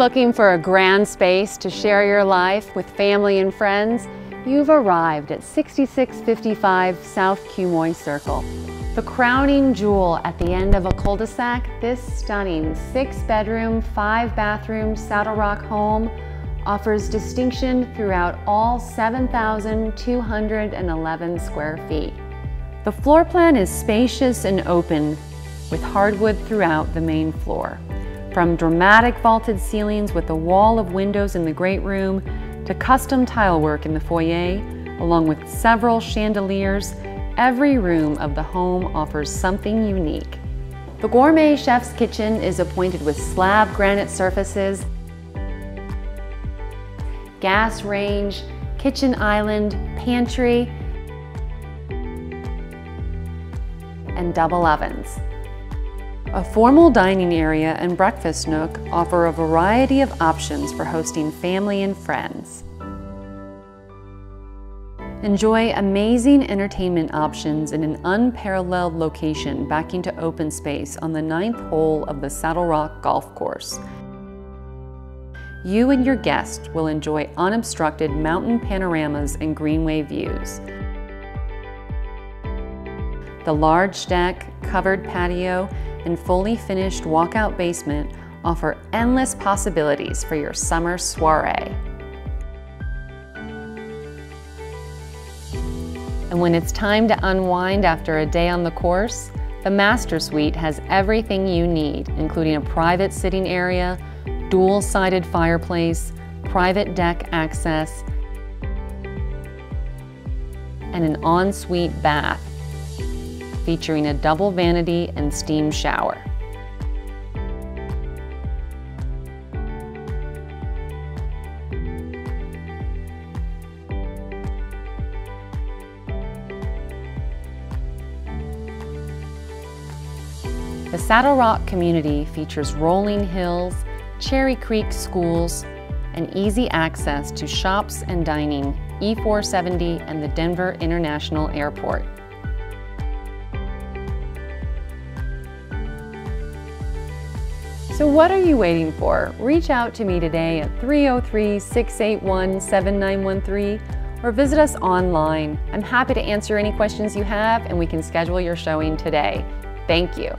looking for a grand space to share your life with family and friends? You've arrived at 6655 South Quemoy Circle. The crowning jewel at the end of a cul-de-sac, this stunning six bedroom, five bathroom Saddle Rock home offers distinction throughout all 7,211 square feet. The floor plan is spacious and open with hardwood throughout the main floor. From dramatic vaulted ceilings with a wall of windows in the great room to custom tile work in the foyer, along with several chandeliers, every room of the home offers something unique. The Gourmet Chef's Kitchen is appointed with slab granite surfaces, gas range, kitchen island, pantry, and double ovens. A formal dining area and breakfast nook offer a variety of options for hosting family and friends. Enjoy amazing entertainment options in an unparalleled location backing to open space on the ninth hole of the Saddle Rock Golf Course. You and your guests will enjoy unobstructed mountain panoramas and greenway views. The large deck, covered patio, and fully finished walkout basement offer endless possibilities for your summer soiree. And when it's time to unwind after a day on the course, the Master Suite has everything you need, including a private sitting area, dual-sided fireplace, private deck access, and an ensuite bath featuring a double vanity and steam shower. The Saddle Rock community features rolling hills, Cherry Creek schools, and easy access to shops and dining, E470 and the Denver International Airport. So what are you waiting for? Reach out to me today at 303-681-7913 or visit us online. I'm happy to answer any questions you have and we can schedule your showing today. Thank you.